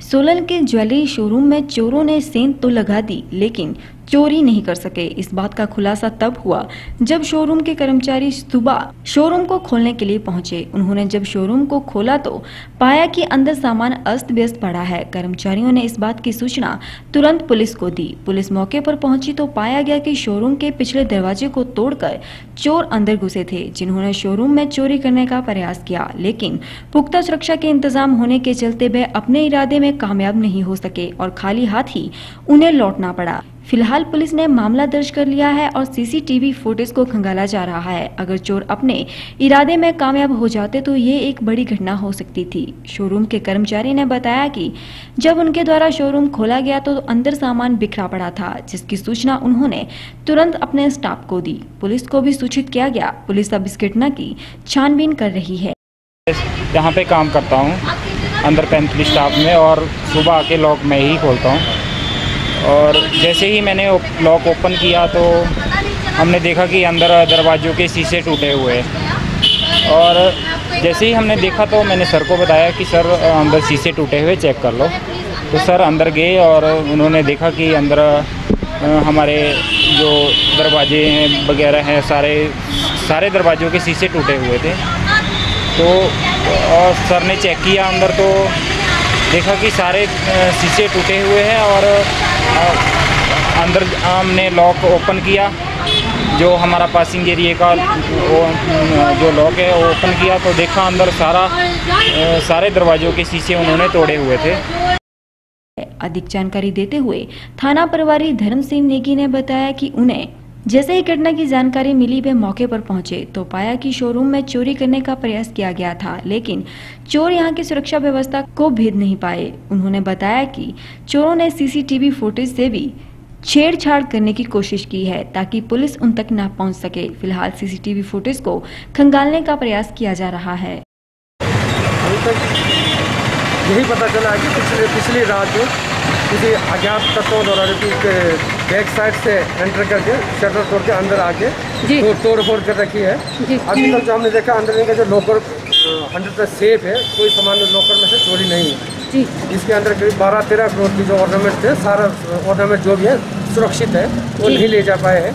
सोलन के jewellery showroom में चोरों ने सेंध तो लगा दी, लेकिन चोरी नहीं कर सके। इस बात का खुलासा तब हुआ जब शोरूम के कर्मचारी सुबह शोरूम को खोलने के लिए पहुँचे। उन्होंने जब शोरूम को खोला तो पाया कि अंदर सामान अस्त व्यस्त पड़ा है। कर्मचारियों ने इस बात की सूचना तुरंत पुलिस को दी। पुलिस मौके पर पहुँची तो पाया गया कि शोरूम के पिछले दरवाजे को तोड़कर चोर अंदर घुसे थे, जिन्होंने शोरूम में चोरी करने का प्रयास किया। लेकिन पुख्ता सुरक्षा के इंतज़ाम होने के चलते वे अपने इरादे में कामयाब नहीं हो सके और खाली हाथ ही उन्हें लौटना पड़ा। फ़िलहाल पुलिस ने मामला दर्ज कर लिया है और सीसीटीवी फुटेज को खंगाला जा रहा है। अगर चोर अपने इरादे में कामयाब हो जाते तो ये एक बड़ी घटना हो सकती थी। शोरूम के कर्मचारी ने बताया कि जब उनके द्वारा शोरूम खोला गया तो अंदर सामान बिखरा पड़ा था, जिसकी सूचना उन्होंने तुरंत अपने स्टाफ को दी। पुलिस को भी सूचित किया गया। पुलिस अब इस घटना की छानबीन कर रही है। यहाँ पे काम करता हूँ, अंदर पैंतलीस स्टाफ में और सुबह आके लॉक मैं ही खोलता हूँ। और जैसे ही मैंने लॉक ओपन किया तो हमने देखा कि अंदर दरवाज़ों के शीशे टूटे हुए और जैसे ही हमने देखा तो मैंने सर को बताया कि सर, अंदर शीशे टूटे हुए, चेक कर लो। तो सर अंदर गए और उन्होंने देखा कि अंदर हमारे जो दरवाजे हैं वगैरह हैं, सारे सारे दरवाज़ों के शीशे टूटे हुए थे। तो और सर ने चेक किया अंदर तो देखा कि सारे शीशे टूटे हुए हैं और अंदर हमने लॉक ओपन किया। जो हमारा पासिंग एरिए का जो लॉक है, वो ओपन किया। तो देखा अंदर सारा सारे दरवाज़ों के शीशे उन्होंने तोड़े हुए थे। अधिक जानकारी देते हुए थाना प्रभारी धर्म सिंह नेगी ने बताया कि उन्हें जैसे ही घटना की जानकारी मिली, वे मौके पर पहुँचे। तो पाया कि शोरूम में चोरी करने का प्रयास किया गया था, लेकिन चोर यहाँ की सुरक्षा व्यवस्था को भेद नहीं पाए। उन्होंने बताया कि चोरों ने सीसीटीवी फुटेज से भी छेड़छाड़ करने की कोशिश की है, ताकि पुलिस उन तक न पहुँच सके। फ़िलहाल सीसीटीवी फुटेज को खंगालने का प्रयास किया जा रहा है। यही पता चला कि पिछले पिछली रात किसी अज्ञात तत्वों द्वारा बैक साइड से एंटर करके शटर तोड़ के अंदर आके तो तोड़ फोड़ कर रखी है। अभी तक जो हमने देखा अंदर इनका जो लोकर हंड्रेड परसेंट सेफ़ है कोई सामान लोकर में से चोरी नहीं है जी। इसके अंदर करीब बारह तेरह करोड़ की जो ऑर्नामेंट थे सारा ऑर्नामेंट जो भी है सुरक्षित है वो नहीं ले जा पाए हैं।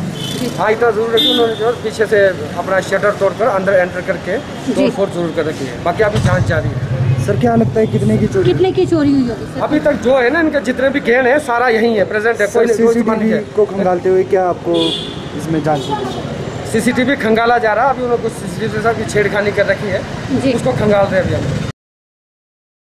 हाँ इतना ज़रूर रखी उन्होंने जो पीछे से अपना शटर तोड़कर अंदर एंटर करके तोड़ फोड़ ज़रूर कर रखी है। बाकी अभी जाँच जारी है। सर क्या लगता है कितने की चोरी कितने की चोरी हुई होगी अभी तक जो है ना इनके जितने भी गेन है सारा यही है प्रेजेंट है कोई सीसीटीवी को खंगालते हुए क्या आपको इसमें जाँच सीसीटीवी खंगाला जा रहा है अभी उन्होंने कुछ सीसीटीवी की छेड़खानी कर रखी है उसको खंगाल रहे अभी हम।